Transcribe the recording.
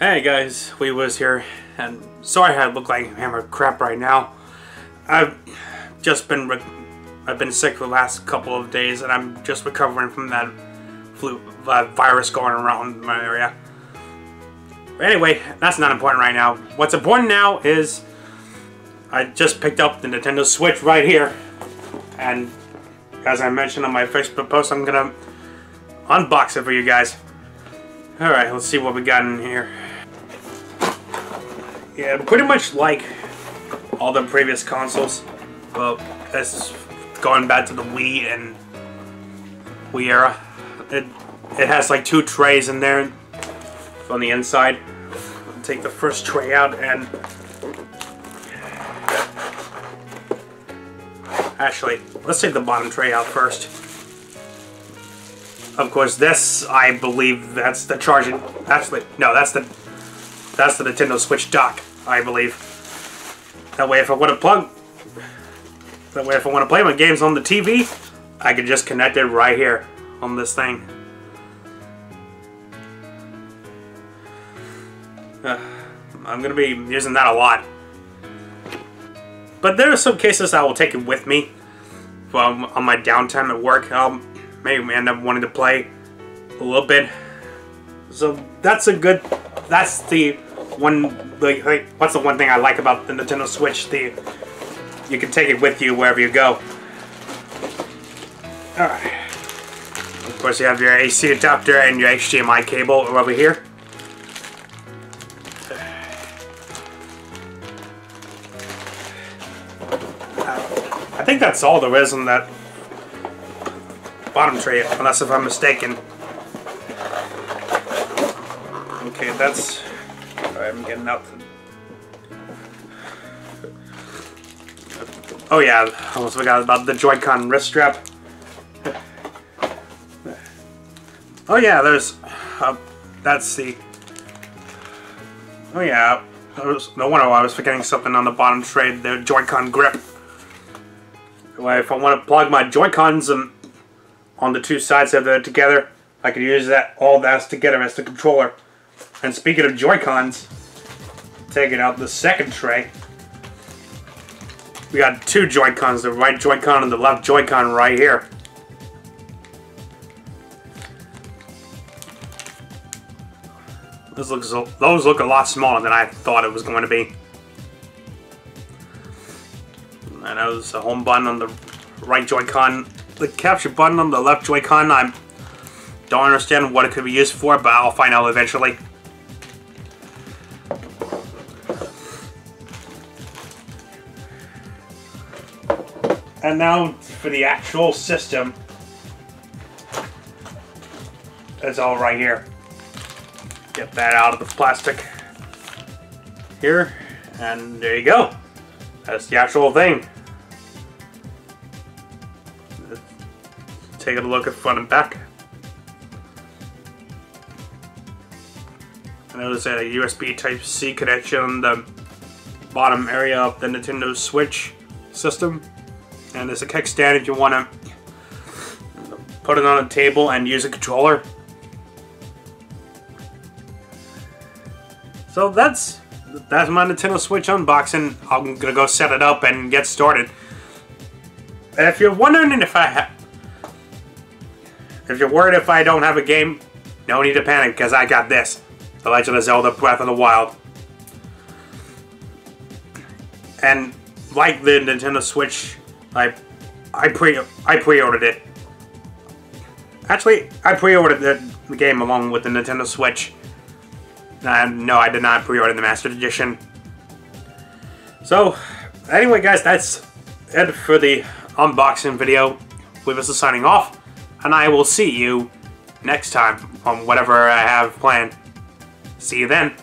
Hey guys, Wii Wiz here, and sorry I look like hammered crap right now. I've just been I've been sick for the last couple of days, and I'm just recovering from that flu uh, virus going around my area. But anyway, that's not important right now. What's important now is I just picked up the Nintendo Switch right here, and as I mentioned on my Facebook post, I'm gonna unbox it for you guys. Alright, let's see what we got in here. Yeah, pretty much like all the previous consoles. Well, that's going back to the Wii and Wii era. It, it has like two trays in there on the inside. Take the first tray out and... Actually, let's take the bottom tray out first. Of course, this, I believe, that's the charging... Actually, no, that's the... That's the Nintendo Switch dock. I believe. That way if I want to plug... That way if I want to play my games on the TV, I can just connect it right here on this thing. Uh, I'm going to be using that a lot. But there are some cases I will take it with me um, on my downtime at work. I'll maybe end up wanting to play a little bit. So that's a good... That's the one like, what's the one thing I like about the Nintendo Switch? The you can take it with you wherever you go. Alright. Of course you have your AC adapter and your HDMI cable over here. I think that's all there is in that bottom tray, unless if I'm mistaken. Okay, that's I'm getting out. Oh yeah, I almost forgot about the Joy-Con wrist strap. Oh yeah, there's... Uh, that's the... Oh yeah, was, no wonder I was forgetting something on the bottom tray, the Joy-Con grip. Well, if I want to plug my Joy-Cons on the two sides of it together, I could use that all that's together as the controller. And speaking of Joy-Cons, taking out the second tray, we got two Joy-Cons, the right Joy-Con and the left Joy-Con right here. This looks, those look a lot smaller than I thought it was going to be. And that was the home button on the right Joy-Con. The capture button on the left Joy-Con, I don't understand what it could be used for, but I'll find out eventually. And now for the actual system. It's all right here. Get that out of the plastic here. And there you go. That's the actual thing. Take a look at front and back. I notice a USB Type-C connection on the bottom area of the Nintendo Switch system. And there's a kickstand if you want to put it on a table and use a controller. So that's that's my Nintendo Switch unboxing. I'm gonna go set it up and get started. And if you're wondering if I if you're worried if I don't have a game, no need to panic because I got this. The Legend of Zelda Breath of the Wild. And like the Nintendo Switch I I pre I pre-ordered it. Actually, I pre-ordered the, the, game along with the Nintendo Switch. Uh, no, I did not pre-order the Master Edition. So, anyway, guys, that's it for the unboxing video. Wii Wiz signing off, and I will see you next time on whatever I have planned. See you then.